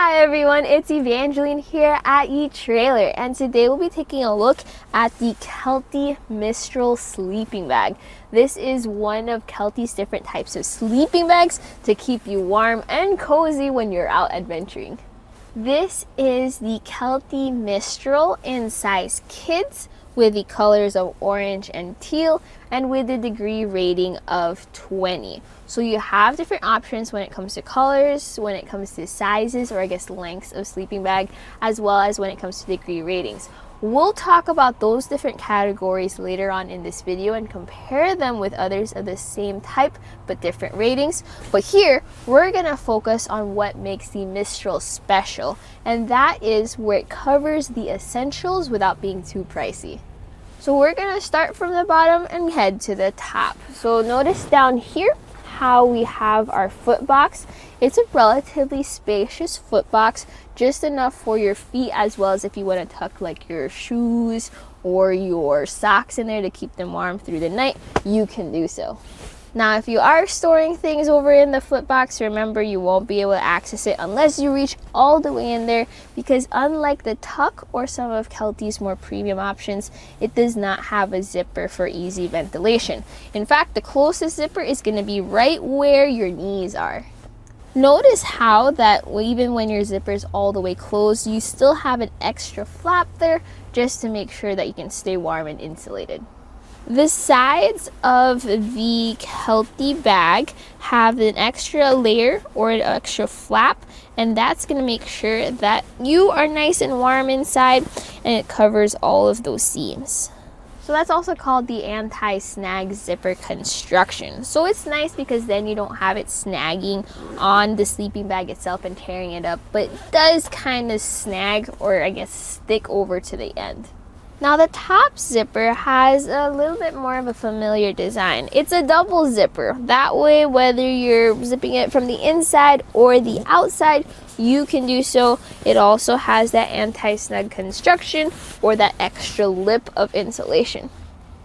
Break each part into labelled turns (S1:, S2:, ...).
S1: Hi everyone, it's Evangeline here at eTrailer and today we'll be taking a look at the Kelty Mistral sleeping bag. This is one of Kelty's different types of sleeping bags to keep you warm and cozy when you're out adventuring. This is the Kelty Mistral in size kids with the colors of orange and teal and with the degree rating of 20. So you have different options when it comes to colors, when it comes to sizes or I guess lengths of sleeping bag, as well as when it comes to degree ratings. We'll talk about those different categories later on in this video and compare them with others of the same type but different ratings. But here, we're gonna focus on what makes the Mistral special, and that is where it covers the essentials without being too pricey. So we're gonna start from the bottom and head to the top. So notice down here how we have our foot box. It's a relatively spacious foot box, just enough for your feet as well as if you want to tuck like your shoes or your socks in there to keep them warm through the night, you can do so. Now, if you are storing things over in the foot box, remember you won't be able to access it unless you reach all the way in there because unlike the tuck or some of Kelty's more premium options, it does not have a zipper for easy ventilation. In fact, the closest zipper is going to be right where your knees are. Notice how that even when your zipper is all the way closed, you still have an extra flap there just to make sure that you can stay warm and insulated. The sides of the Kelty bag have an extra layer or an extra flap and that's going to make sure that you are nice and warm inside and it covers all of those seams. So that's also called the anti-snag zipper construction. So it's nice because then you don't have it snagging on the sleeping bag itself and tearing it up, but it does kind of snag or I guess stick over to the end. Now the top zipper has a little bit more of a familiar design. It's a double zipper. That way, whether you're zipping it from the inside or the outside, you can do so. It also has that anti-snag construction or that extra lip of insulation.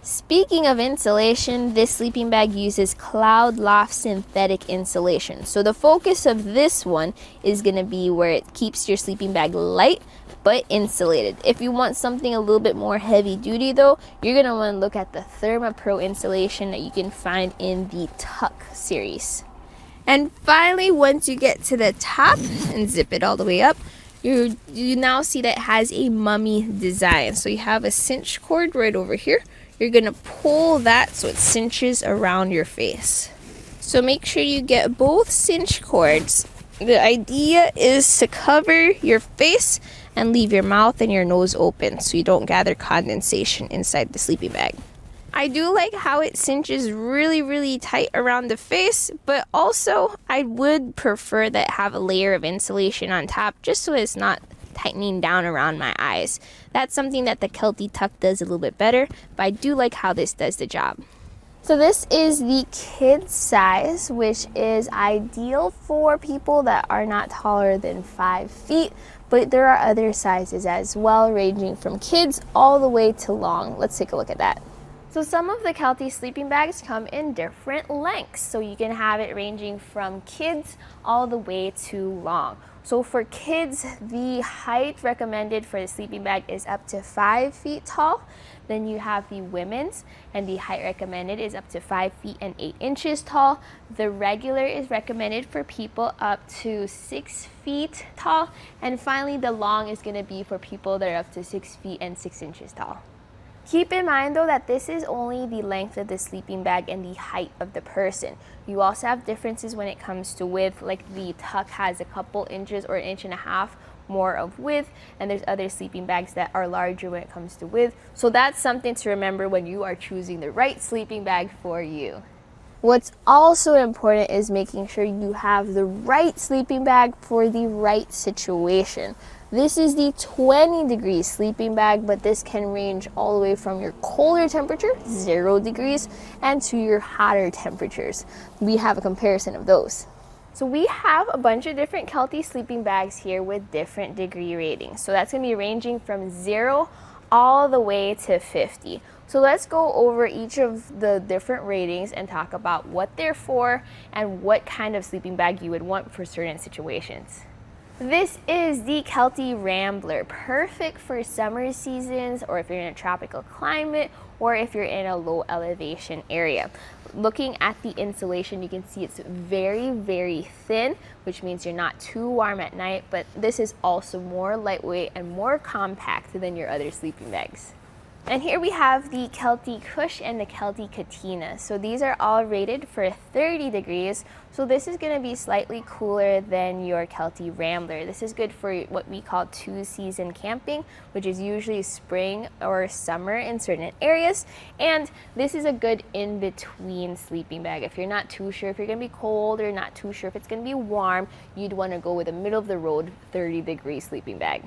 S1: Speaking of insulation, this sleeping bag uses Cloud Loft synthetic insulation. So the focus of this one is going to be where it keeps your sleeping bag light but insulated. If you want something a little bit more heavy duty though, you're gonna wanna look at the ThermaPro insulation that you can find in the Tuck series. And finally, once you get to the top and zip it all the way up, you, you now see that it has a mummy design. So you have a cinch cord right over here. You're gonna pull that so it cinches around your face. So make sure you get both cinch cords. The idea is to cover your face and leave your mouth and your nose open so you don't gather condensation inside the sleeping bag. I do like how it cinches really, really tight around the face, but also I would prefer that have a layer of insulation on top just so it's not tightening down around my eyes. That's something that the Kelty Tuck does a little bit better, but I do like how this does the job. So this is the kid size, which is ideal for people that are not taller than five feet, but there are other sizes as well, ranging from kids all the way to long. Let's take a look at that. So some of the Kelty sleeping bags come in different lengths. So you can have it ranging from kids all the way to long. So for kids, the height recommended for the sleeping bag is up to five feet tall. Then you have the women's, and the height recommended is up to 5 feet and 8 inches tall. The regular is recommended for people up to 6 feet tall. And finally, the long is going to be for people that are up to 6 feet and 6 inches tall. Keep in mind though that this is only the length of the sleeping bag and the height of the person. You also have differences when it comes to width, like the tuck has a couple inches or an inch and a half more of width and there's other sleeping bags that are larger when it comes to width. So that's something to remember when you are choosing the right sleeping bag for you. What's also important is making sure you have the right sleeping bag for the right situation. This is the 20 degree sleeping bag, but this can range all the way from your colder temperature, zero degrees, and to your hotter temperatures. We have a comparison of those. So we have a bunch of different Kelty sleeping bags here with different degree ratings. So that's going to be ranging from 0 all the way to 50. So let's go over each of the different ratings and talk about what they're for and what kind of sleeping bag you would want for certain situations. This is the Kelty Rambler, perfect for summer seasons or if you're in a tropical climate or if you're in a low elevation area. Looking at the insulation, you can see it's very, very thin, which means you're not too warm at night, but this is also more lightweight and more compact than your other sleeping bags. And here we have the Kelty Cush and the Kelty Catena. So these are all rated for 30 degrees. So this is going to be slightly cooler than your Kelty Rambler. This is good for what we call two-season camping, which is usually spring or summer in certain areas. And this is a good in-between sleeping bag. If you're not too sure if you're going to be cold or not too sure if it's going to be warm, you'd want to go with a middle-of-the-road 30-degree sleeping bag.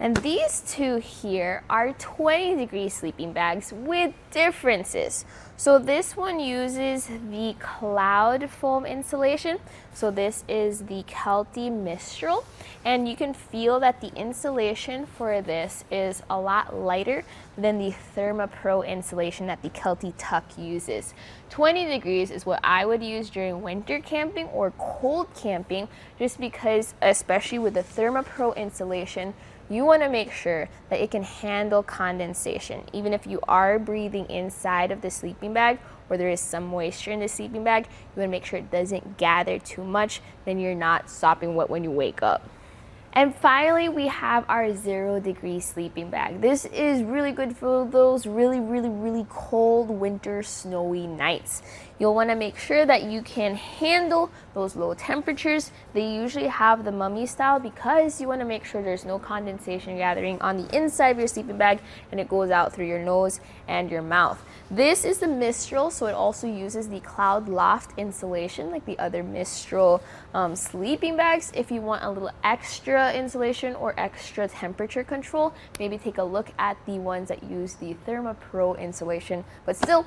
S1: And these two here are 20 degree sleeping bags with differences. So this one uses the cloud foam insulation. So this is the Kelty Mistral. And you can feel that the insulation for this is a lot lighter than the ThermaPro insulation that the Kelty Tuck uses. 20 degrees is what I would use during winter camping or cold camping just because especially with the ThermaPro insulation you want to make sure that it can handle condensation. Even if you are breathing inside of the sleeping bag or there is some moisture in the sleeping bag, you want to make sure it doesn't gather too much, then you're not sopping wet when you wake up. And finally, we have our zero degree sleeping bag. This is really good for those really, really, really cold winter snowy nights. You'll want to make sure that you can handle those low temperatures. They usually have the mummy style because you want to make sure there's no condensation gathering on the inside of your sleeping bag and it goes out through your nose and your mouth. This is the Mistral, so it also uses the Cloud Loft insulation like the other Mistral um, sleeping bags. If you want a little extra insulation or extra temperature control, maybe take a look at the ones that use the ThermaPro insulation. But still,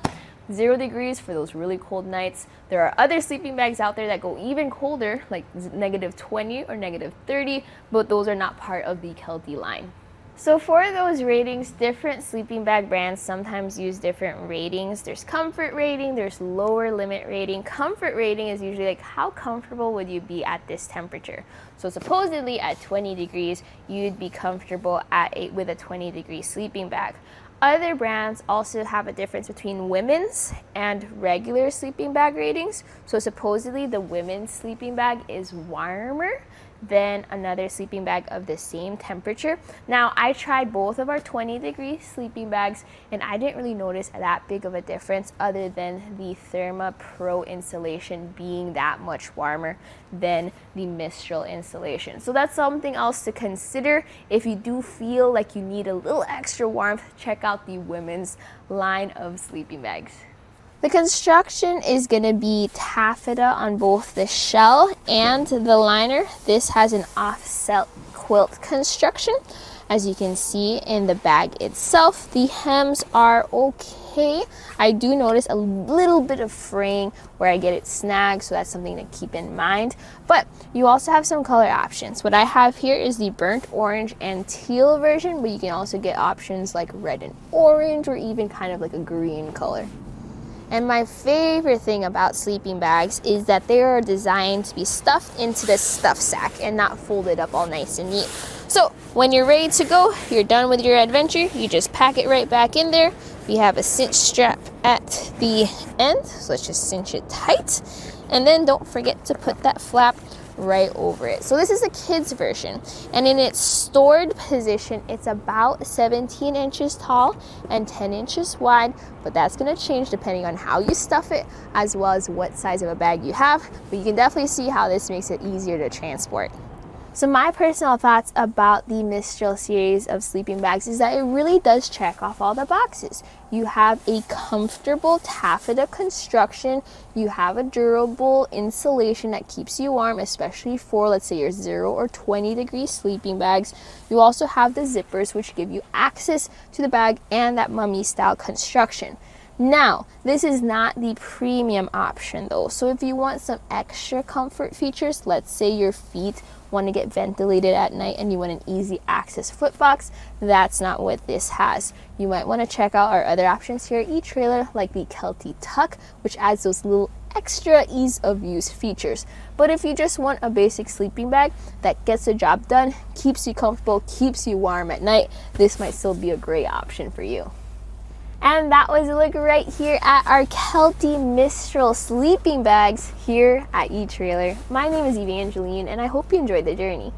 S1: zero degrees for those really cold nights. There are other sleeping bags out there that go even colder, like negative 20 or negative 30, but those are not part of the Kelty line. So for those ratings, different sleeping bag brands sometimes use different ratings. There's comfort rating, there's lower limit rating. Comfort rating is usually like how comfortable would you be at this temperature? So supposedly at 20 degrees, you'd be comfortable at a, with a 20 degree sleeping bag. Other brands also have a difference between women's and regular sleeping bag ratings. So supposedly the women's sleeping bag is warmer than another sleeping bag of the same temperature. Now, I tried both of our 20 degree sleeping bags and I didn't really notice that big of a difference other than the Therma Pro insulation being that much warmer than the Mistral insulation. So that's something else to consider. If you do feel like you need a little extra warmth, check out the women's line of sleeping bags. The construction is going to be taffeta on both the shell and the liner. This has an offset quilt construction. As you can see in the bag itself, the hems are okay. I do notice a little bit of fraying where I get it snagged, so that's something to keep in mind. But you also have some color options. What I have here is the burnt orange and teal version, but you can also get options like red and orange or even kind of like a green color. And my favorite thing about sleeping bags is that they are designed to be stuffed into the stuff sack and not folded up all nice and neat. So when you're ready to go, you're done with your adventure, you just pack it right back in there. We have a cinch strap at the end, so let's just cinch it tight. And then don't forget to put that flap right over it. So this is a kid's version and in its stored position it's about 17 inches tall and 10 inches wide but that's going to change depending on how you stuff it as well as what size of a bag you have but you can definitely see how this makes it easier to transport. So my personal thoughts about the Mistral series of sleeping bags is that it really does check off all the boxes. You have a comfortable taffeta construction, you have a durable insulation that keeps you warm, especially for let's say your 0 or 20 degree sleeping bags. You also have the zippers which give you access to the bag and that mummy style construction. Now, this is not the premium option though. So if you want some extra comfort features, let's say your feet want to get ventilated at night and you want an easy access foot box, that's not what this has. You might want to check out our other options here eTrailer like the Kelty Tuck, which adds those little extra ease of use features. But if you just want a basic sleeping bag that gets the job done, keeps you comfortable, keeps you warm at night, this might still be a great option for you. And that was a look right here at our Kelty Mistral sleeping bags here at eTrailer. My name is Evangeline and I hope you enjoyed the journey.